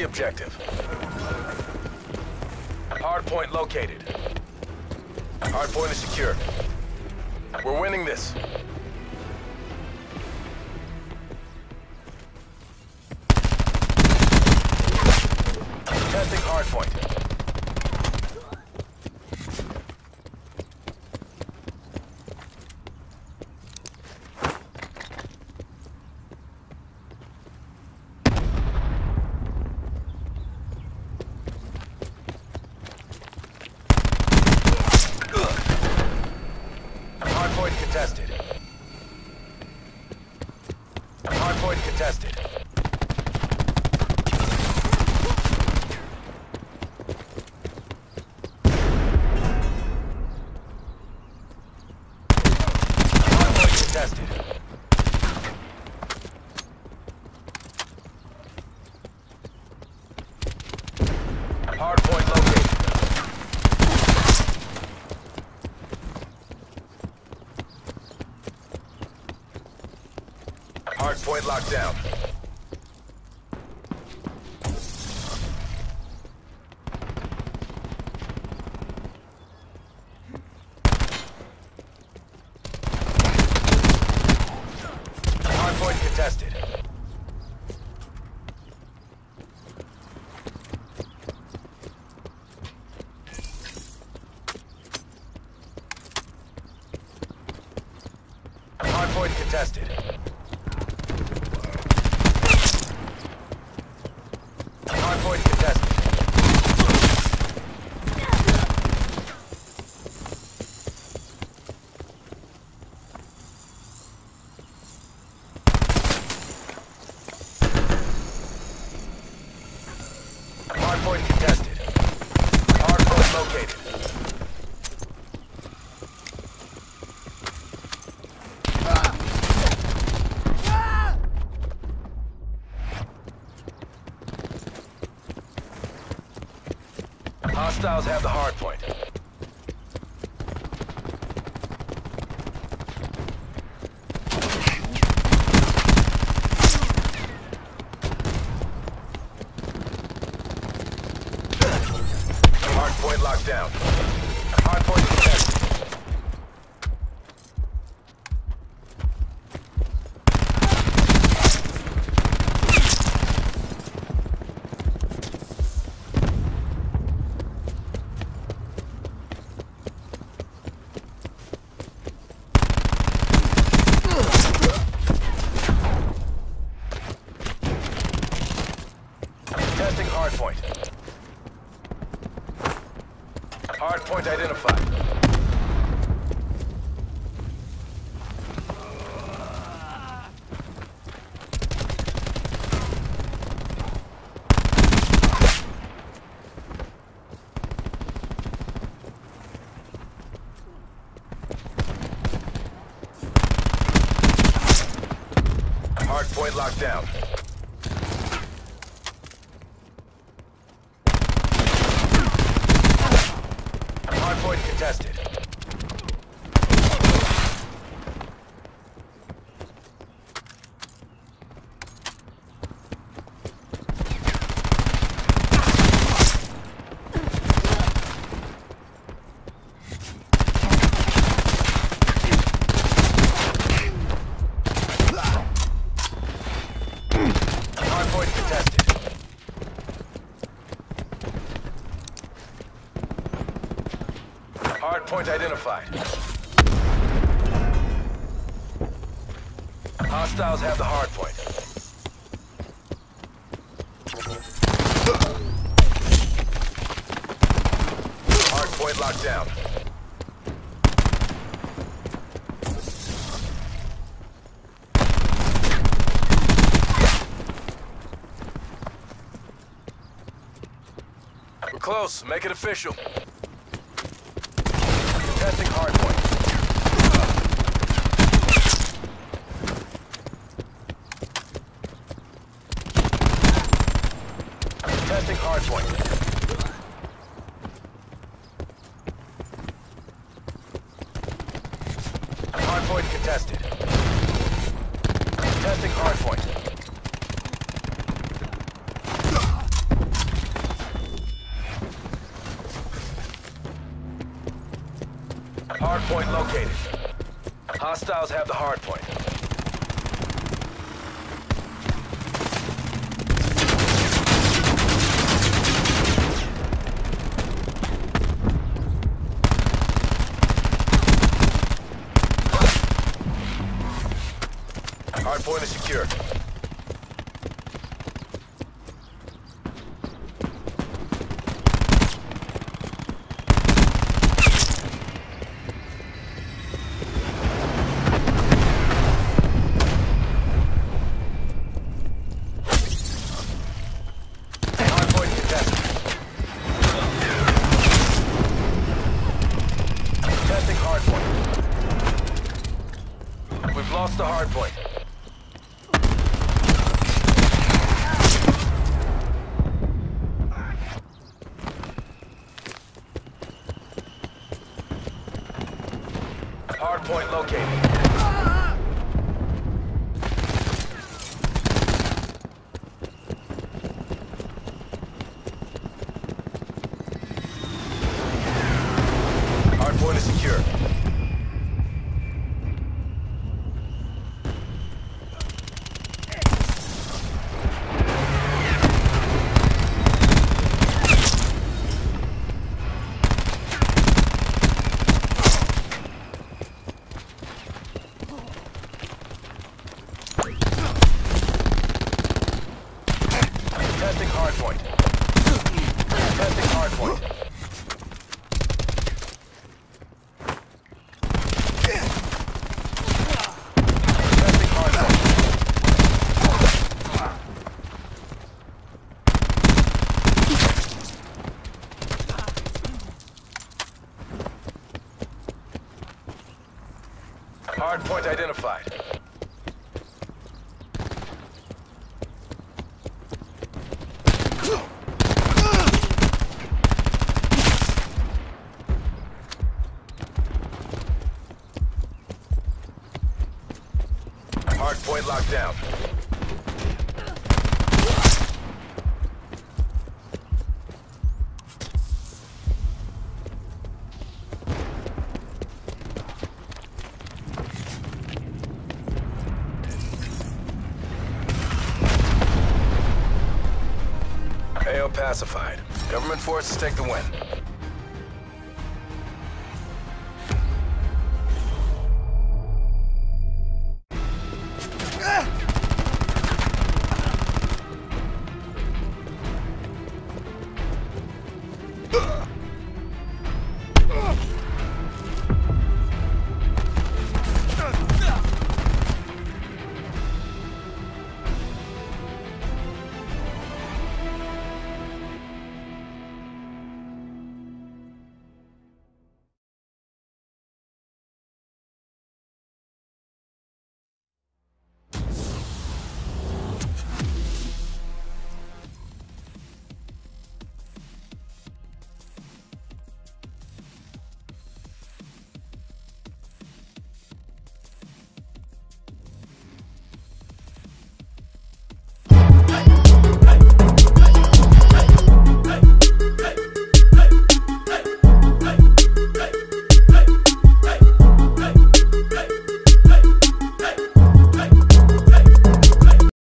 objective. Hardpoint located. Hardpoint is secure. We're winning this. Testing. Hardpoint contested. Hardpoint contested. Hardpoint contested. Hardpoint located. Hardpoint locked down. Contested. Hardpoint contested. Hardpoint contested. Hardpoint located. Hostiles have the hardpoint. Hardpoint locked down. Hardpoint. Testing hardpoint. Hardpoint identified. Hardpoint locked down. Hardpoint contested. Hardpoint contested. Hardpoint identified. Hostiles have the hardpoint. Hardpoint locked down. We're close. Make it official. Testing hardpoint. Testing hardpoint. Hardpoint contested. Testing hardpoint. Hardpoint located. Hostiles have the hard point. hardpoint. Hardpoint is secure. Hardpoint contested. Contesting hardpoint. We've lost the hardpoint. Hardpoint located. Hardpoint is secure. Testing hardpoint. Testing hardpoint. Testing hardpoint. Identified. Hardpoint locked down. AO pacified. Government forces take the win.